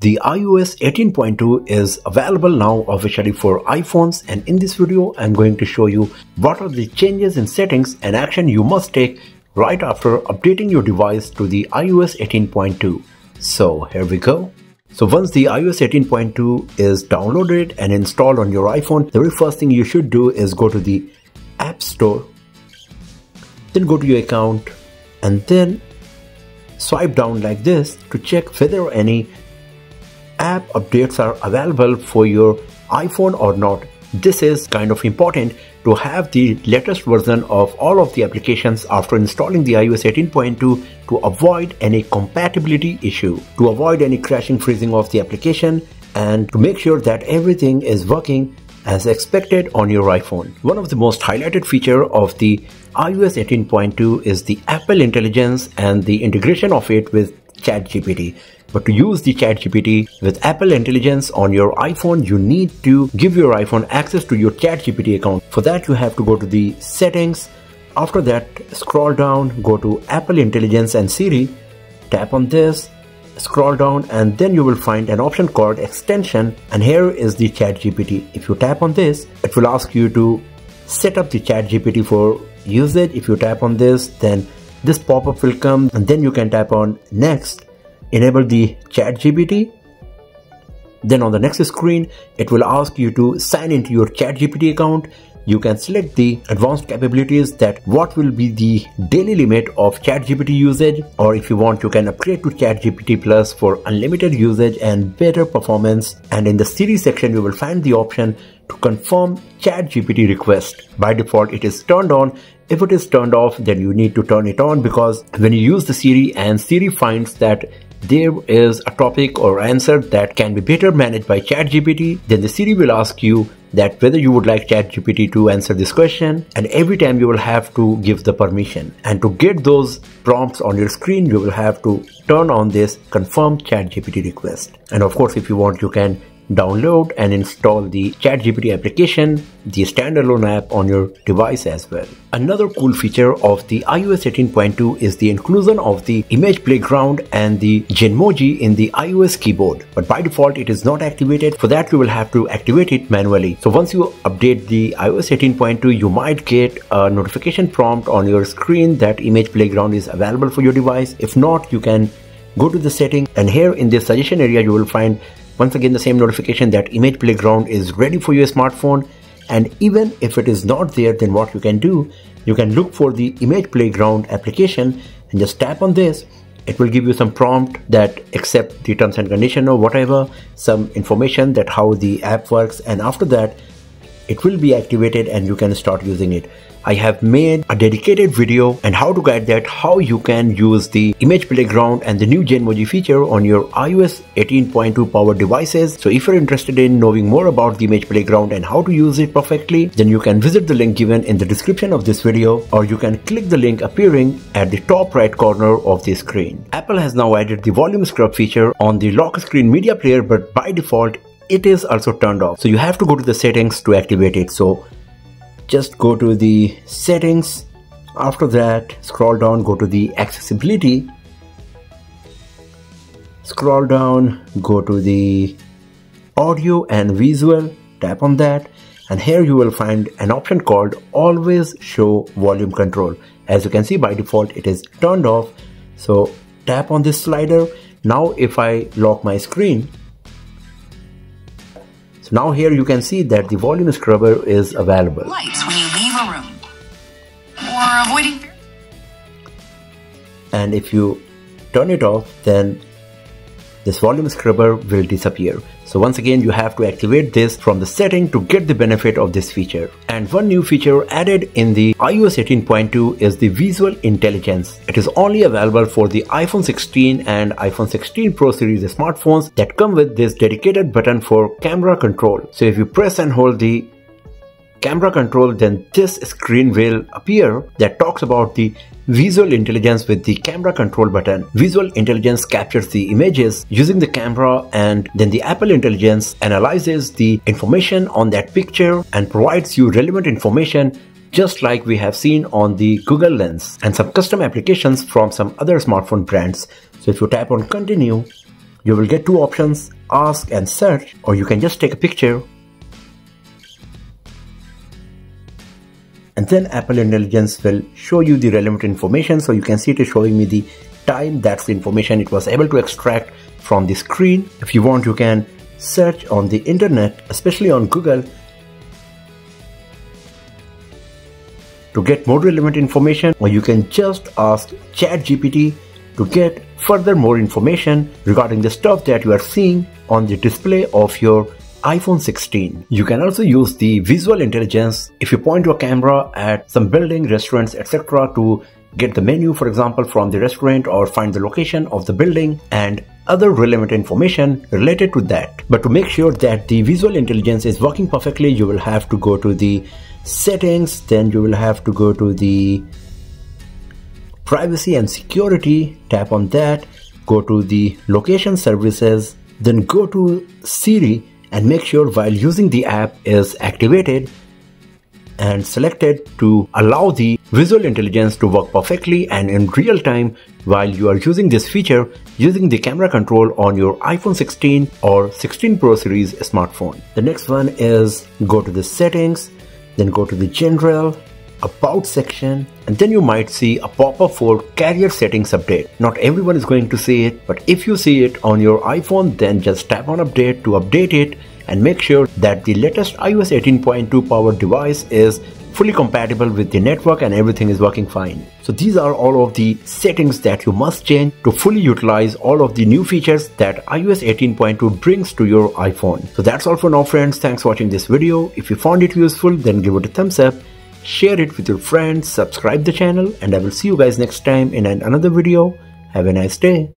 The iOS 18.2 is available now officially for iPhones and in this video I'm going to show you what are the changes in settings and action you must take right after updating your device to the iOS 18.2. So here we go. So once the iOS 18.2 is downloaded and installed on your iPhone, the very first thing you should do is go to the App Store, then go to your account and then swipe down like this to check whether any app updates are available for your iPhone or not. This is kind of important to have the latest version of all of the applications after installing the iOS 18.2 to avoid any compatibility issue, to avoid any crashing freezing of the application and to make sure that everything is working as expected on your iPhone. One of the most highlighted feature of the iOS 18.2 is the Apple Intelligence and the integration of it with ChatGPT. But to use the ChatGPT with Apple Intelligence on your iPhone, you need to give your iPhone access to your ChatGPT account. For that, you have to go to the settings. After that, scroll down, go to Apple Intelligence and Siri, tap on this, scroll down and then you will find an option called extension and here is the ChatGPT. If you tap on this, it will ask you to set up the ChatGPT for usage. If you tap on this, then this pop-up will come and then you can tap on next enable the chat GPT then on the next screen it will ask you to sign into your chat GPT account you can select the advanced capabilities that what will be the daily limit of ChatGPT usage or if you want you can upgrade to ChatGPT Plus for unlimited usage and better performance and in the Siri section you will find the option to confirm ChatGPT request. By default it is turned on. If it is turned off then you need to turn it on because when you use the Siri and Siri finds that there is a topic or answer that can be better managed by ChatGPT, then the Siri will ask you that whether you would like ChatGPT to answer this question and every time you will have to give the permission. And to get those prompts on your screen you will have to turn on this confirm ChatGPT request. And of course if you want you can download and install the ChatGPT application, the standalone app on your device as well. Another cool feature of the iOS 18.2 is the inclusion of the image playground and the Genmoji in the iOS keyboard. But by default, it is not activated. For that, you will have to activate it manually. So once you update the iOS 18.2, you might get a notification prompt on your screen that image playground is available for your device. If not, you can go to the setting and here in the suggestion area, you will find once again the same notification that image playground is ready for your smartphone. And even if it is not there then what you can do you can look for the image playground application and just tap on this. It will give you some prompt that accept the terms and condition or whatever some information that how the app works. And after that it will be activated and you can start using it I have made a dedicated video and how to guide that how you can use the image playground and the new Genmoji feature on your iOS 18.2 powered devices. So if you're interested in knowing more about the image playground and how to use it perfectly, then you can visit the link given in the description of this video or you can click the link appearing at the top right corner of the screen. Apple has now added the volume scrub feature on the lock screen media player but by default it is also turned off. So you have to go to the settings to activate it. So just go to the settings. After that scroll down go to the accessibility. Scroll down go to the audio and visual tap on that. And here you will find an option called always show volume control. As you can see by default it is turned off. So tap on this slider. Now if I lock my screen so now here you can see that the volume scrubber is available. Lights when you leave a room. Or avoiding... And if you turn it off, then this volume scrubber will disappear. So once again you have to activate this from the setting to get the benefit of this feature. And one new feature added in the iOS 18.2 is the visual intelligence. It is only available for the iPhone 16 and iPhone 16 Pro series smartphones that come with this dedicated button for camera control. So if you press and hold the camera control then this screen will appear that talks about the visual intelligence with the camera control button. Visual intelligence captures the images using the camera and then the Apple Intelligence analyzes the information on that picture and provides you relevant information just like we have seen on the Google Lens and some custom applications from some other smartphone brands. So if you tap on continue, you will get two options, ask and search, or you can just take a picture and then Apple Intelligence will show you the relevant information. So you can see it is showing me the time that's the information it was able to extract from the screen. If you want, you can search on the internet, especially on Google, to get more relevant information, or you can just ask ChatGPT to get further more information regarding the stuff that you are seeing on the display of your iPhone 16. You can also use the visual intelligence if you point your camera at some building, restaurants, etc. to get the menu, for example, from the restaurant or find the location of the building and other relevant information related to that. But to make sure that the visual intelligence is working perfectly, you will have to go to the settings, then you will have to go to the privacy and security, tap on that, go to the location services, then go to Siri and make sure while using the app is activated and selected to allow the visual intelligence to work perfectly and in real time while you are using this feature using the camera control on your iPhone 16 or 16 Pro series smartphone. The next one is go to the settings, then go to the general, about section and then you might see a pop-up for carrier settings update. Not everyone is going to see it but if you see it on your iPhone then just tap on update to update it and make sure that the latest iOS 18.2 powered device is fully compatible with the network and everything is working fine. So these are all of the settings that you must change to fully utilize all of the new features that iOS 18.2 brings to your iPhone. So that's all for now friends. Thanks for watching this video. If you found it useful then give it a thumbs up share it with your friends, subscribe the channel and I will see you guys next time in another video. Have a nice day.